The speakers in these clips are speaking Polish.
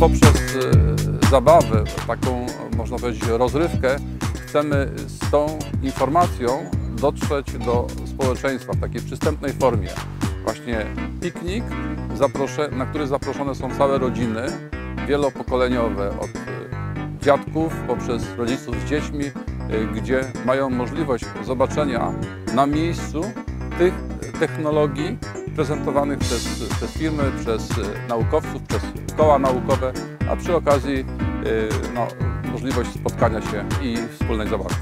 poprzez e, zabawę, taką można powiedzieć rozrywkę, chcemy z tą informacją dotrzeć do społeczeństwa w takiej przystępnej formie. Właśnie piknik, na który zaproszone są całe rodziny wielopokoleniowe, od e, dziadków poprzez rodziców z dziećmi, e, gdzie mają możliwość zobaczenia na miejscu tych technologii prezentowanych przez, przez firmy, przez e, naukowców, przez koła naukowe, a przy okazji Y, no, możliwość spotkania się i wspólnej zabawy.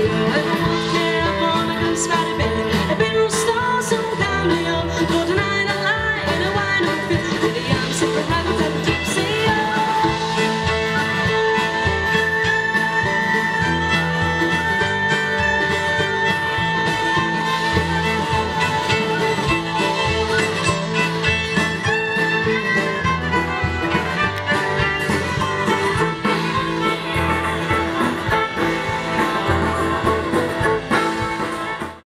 Yeah.